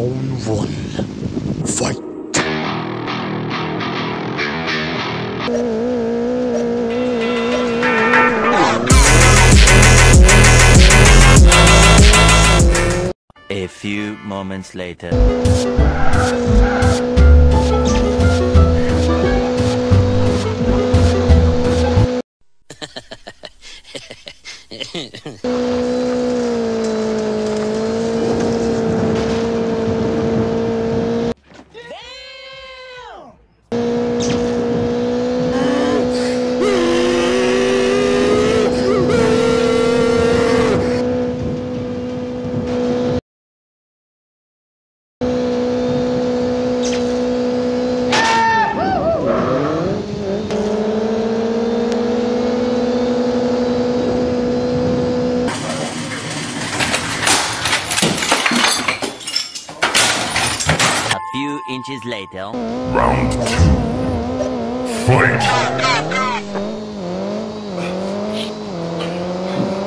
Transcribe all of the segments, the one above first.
Round one. Fight. A few moments later. few inches later. Round two. Fight.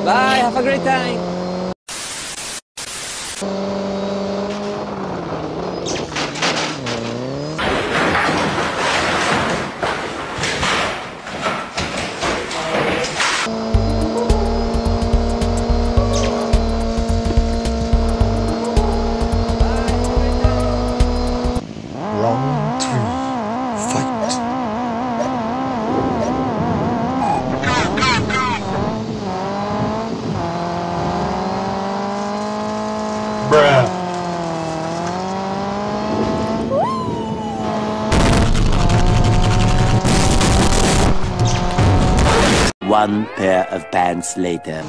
Bye, have a great time. One pair of pants later.